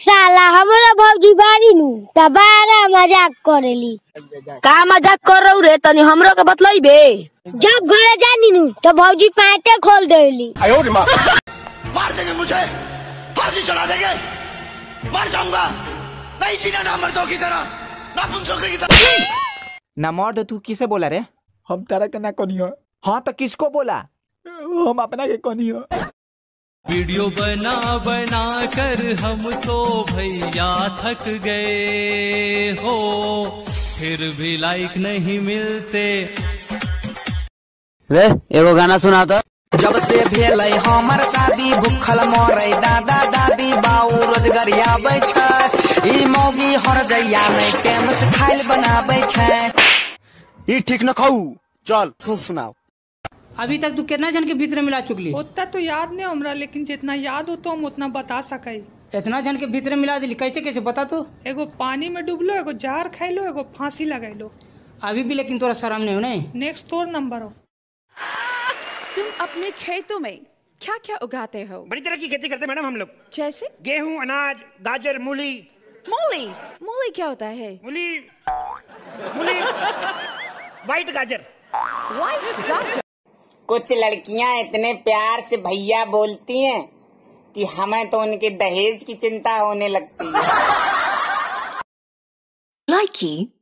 साला हमरा भौजी बारी नु। तबारा मज़ाक करेली। का मज़ाक कर रहा रे? तनी हमरो के बतलाइबे जब घरे जानी नु तो भौजी पैंटे खोल देली। मार देंगे मुझे। फांसी चढ़ा देंगे। मर जाऊँगा। नहीं सीना ना मर्दों की तरह ना पुंसों की तरह। ना मर्द तू किसे बोला रे? हम तारा के ना कनियो। हाँ तो किसको बोला? हम अपना के कनियो। वीडियो बना बना कर हम तो भैया थक गए हो। फिर भी लाइक नहीं मिलते। रे एगो गाना सुना तो। जब से भेल हमर शादी भूखल मरे दादा दादी बाऊ रोज़गार आबै छै ई मौगी हर जइया नहीं टाइम से खाइल बनाबै छै। ये ठीक न खाऊ चल खूब सुनाओ अभी तक तू कितना जन के भीतर मिला चुकली? उतना तो याद नहीं हमरा लेकिन जितना याद हो तो हम उतना बता सके। इतना जन के भीतर मिला दिली कैसे कैसे बता तू? एगो पानी में डूबलो एगो जहर खाइलो एगो फांसी लगाइलो। अभी भी लेकिन तोरा शर्म नहीं हो नहीं नेक्स्ट तोर नंबर हो। तुम अपने खेतों में क्या क्या उगाते हो? बड़ी तरह की खेती करते मैडम हम लोग। जैसे? गेहूँ अनाज गाजर मूली। मूली? मूली क्या होता है? मूली मूली वाइट गाजर। व्हाइट गाजर? कुछ लड़कियाँ इतने प्यार से भैया बोलती हैं कि हमें तो उनके दहेज की चिंता होने लगती है।